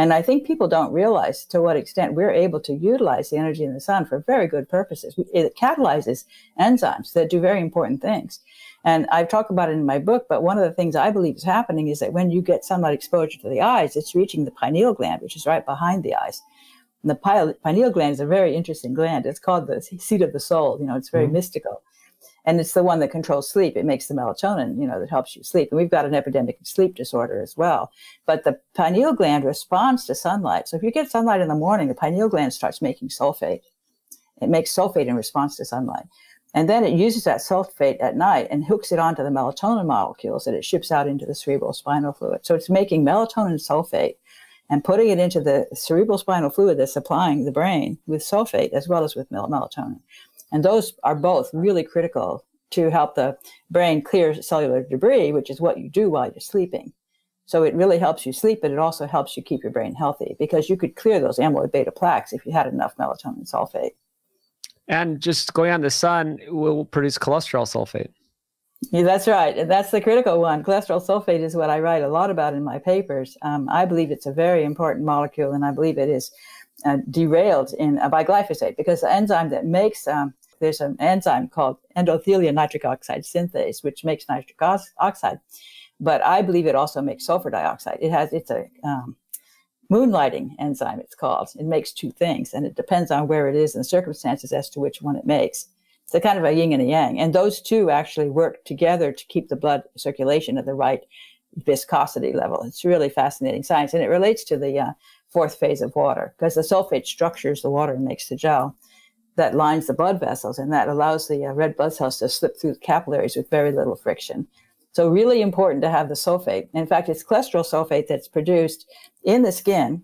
And I think people don't realize to what extent we're able to utilize the energy in the sun for very good purposes. It catalyzes enzymes that do very important things. And I've talked about it in my book, but one of the things I believe is happening is that when you get sunlight exposure to the eyes, it's reaching the pineal gland, which is right behind the eyes. And the pineal gland is a very interesting gland. It's called the seat of the soul. You know, it's very mm-hmm. mystical. And it's the one that controls sleep. It makes the melatonin, you know, that helps you sleep. And we've got an epidemic of sleep disorder as well. But the pineal gland responds to sunlight. So if you get sunlight in the morning, the pineal gland starts making sulfate. It makes sulfate in response to sunlight. And then it uses that sulfate at night and hooks it onto the melatonin molecules that it ships out into the cerebral spinal fluid. So it's making melatonin sulfate and putting it into the cerebral spinal fluid that's supplying the brain with sulfate as well as with mel- melatonin. And those are both really critical to help the brain clear cellular debris, which is what you do while you're sleeping. So it really helps you sleep, but it also helps you keep your brain healthy because you could clear those amyloid beta plaques if you had enough melatonin sulfate. And just going on the sun will produce cholesterol sulfate. Yeah, that's right. And that's the critical one. Cholesterol sulfate is what I write a lot about in my papers. Um, I believe it's a very important molecule, and I believe it is uh, derailed in uh, by glyphosate because the enzyme that makes um, there's an enzyme called endothelial nitric oxide synthase, which makes nitric oxide. But I believe it also makes sulfur dioxide. It has it's a um, moonlighting enzyme, it's called. It makes two things, and it depends on where it is and circumstances as to which one it makes. It's a kind of a yin and a yang. And those two actually work together to keep the blood circulation at the right viscosity level. It's really fascinating science. And it relates to the uh, fourth phase of water because the sulfate structures the water and makes the gel that lines the blood vessels and that allows the uh, red blood cells to slip through the capillaries with very little friction. So really important to have the sulfate. In fact, it's cholesterol sulfate that's produced in the skin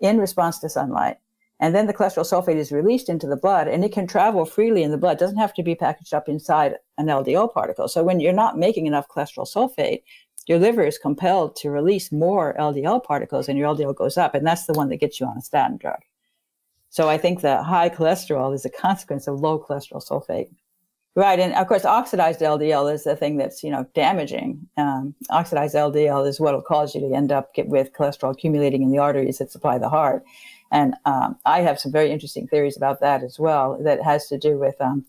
in response to sunlight. And then the cholesterol sulfate is released into the blood and it can travel freely in the blood. It doesn't have to be packaged up inside an LDL particle. So when you're not making enough cholesterol sulfate, your liver is compelled to release more LDL particles and your LDL goes up. And that's the one that gets you on a statin drug. So I think that high cholesterol is a consequence of low cholesterol sulfate. Right, and of course, oxidized LDL is the thing that's you know damaging. Um, oxidized LDL is what will cause you to end up get, with cholesterol accumulating in the arteries that supply the heart. And um, I have some very interesting theories about that as well. That has to do with um,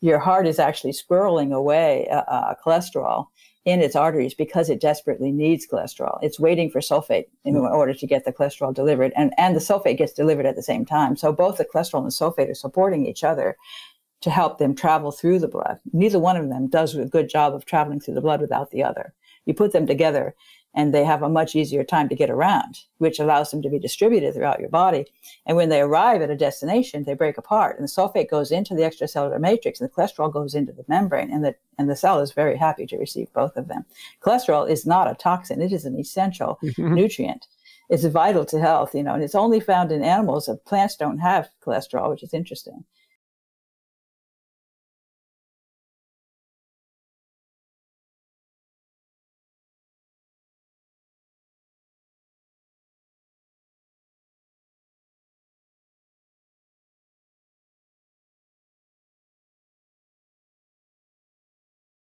your heart is actually squirreling away uh, uh, cholesterol in its arteries because it desperately needs cholesterol. It's waiting for sulfate in mm. order to get the cholesterol delivered, and and the sulfate gets delivered at the same time. So both the cholesterol and the sulfate are supporting each other to help them travel through the blood. Neither one of them does a good job of traveling through the blood without the other. You put them together and they have a much easier time to get around, which allows them to be distributed throughout your body. And when they arrive at a destination, they break apart and the sulfate goes into the extracellular matrix and the cholesterol goes into the membrane and the, and the cell is very happy to receive both of them. Cholesterol is not a toxin. It is an essential mm-hmm. nutrient. It's vital to health, you know, and it's only found in animals. Plants don't have cholesterol, which is interesting